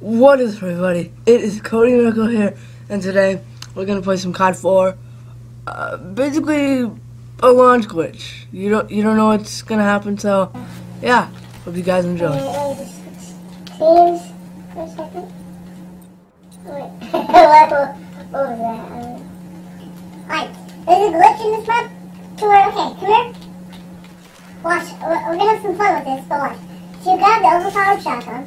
What is everybody? It is Cody Miracle here, and today we're gonna play some COD 4. Uh, basically, a launch glitch. You don't you don't know what's gonna happen, so yeah. Hope you guys enjoy. Wait, what, what, was that? There's a glitch in this map. To where, okay, come here. Watch, we're, we're gonna have some fun with this, but watch. So you grab the overpowered shotgun.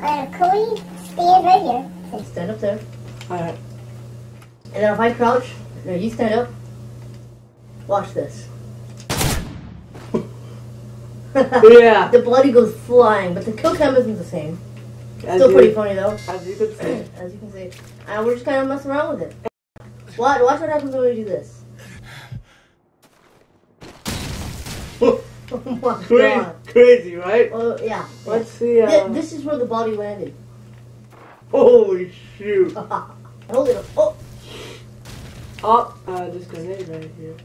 And Cody stands right here. Stand up there. Alright. And then if I crouch, no, you stand up. Watch this. Yeah. The bloody goes flying, but the kill cam isn't the same. As Still pretty funny though, As you can see. as you can see. And we're just kind of messing around with it. Watch, watch what happens when we do this. Oh my Crazy, god. crazy, right? Oh yeah. Let's see. Th- Uh, This is where the body landed. holy shoot! Hold it up. Oh, Oh, uh, this grenade right here.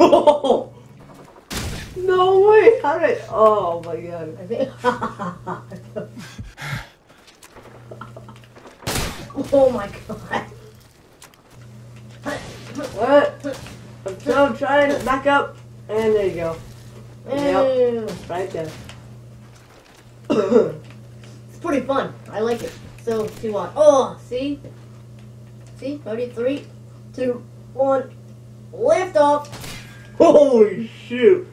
Oh! No way! How did I? Oh my god! I think. oh my god. What? I'm still trying to back up, and there you go, Ew. right there. It's pretty fun. I like it. So, see what? Oh, see? See? Ready? Three, two, one. Lift off. Holy shoot!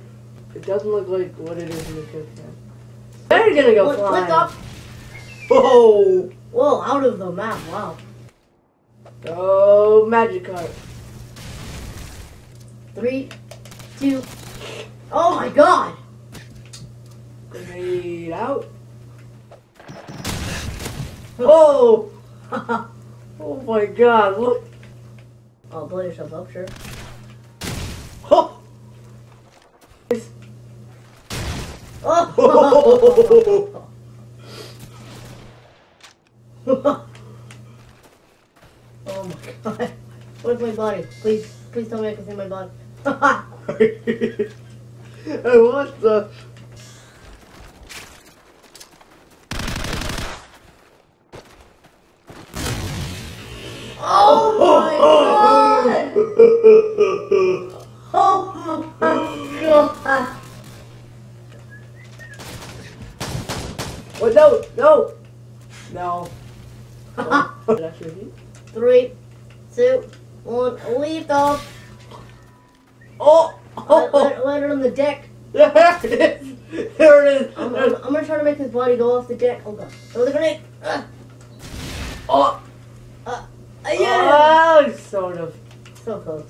It doesn't look like what it is in the cam. They're gonna go One, flying. lift off. Whoa! Whoa, out of the map. Wow. Oh, magic card. Three, two. Oh my god. Grenade out. Oh! Oh. oh my god, look! I'll blow yourself up, sure. Oh! Oh. oh my god. Where's my body? Please, please tell me I can see my body. What the? oh my god! Oh my god! What? No, no, no. Oh, Did I shoot you? Three, two, one, leave off. Oh! Oh! let it on the deck. There it is! There it is! I'm, I'm, I'm gonna try to make his body go off the deck. Oh god. Throw the grenade. Ah, Oh! ah, yeah! Oh, sort of. So close.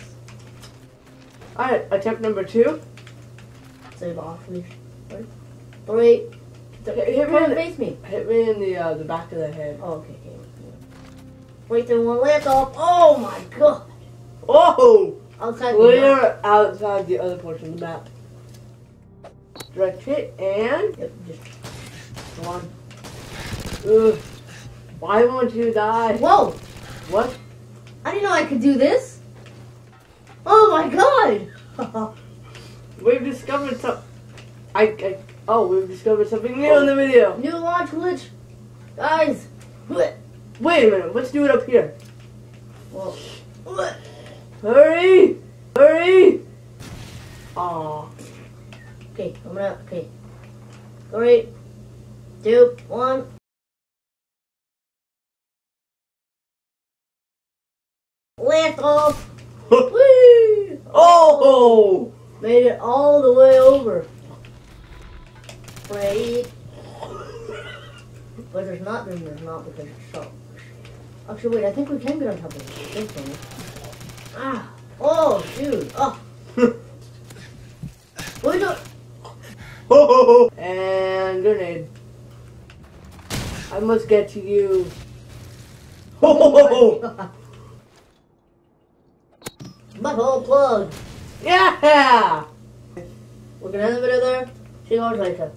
Alright, attempt number two. Save off me. Three. Hit hit me, in the, face me. hit me in the, uh, the back of the head. Oh, okay, okay. Three, two, one, lift off. Oh my god. Oh! Outside the map. Clear outside the other portion of the map. Direct hit and Yep, just. one. Ugh. Why won't you die? Whoa! What? I didn't know I could do this. Oh my god! We've discovered some. I, I. Oh, we've discovered something new in the video. Oh, new launch glitch. Guys. Wait a minute. Let's do it up here. Well. Hurry! Hurry! Aw. Okay, I'm gonna. Okay. Three, two, one. Lift off. Whee! oh! Made it all the way over. Wait. But there's not, then there's not because it's so. Actually, wait, I think we can get on top of it. I think so. Ah. Oh, dude. Oh. What are you doing? and grenade. I must get to you. Oh my God. Butthole plug. Yeah! We're gonna end the video there. See you guys later.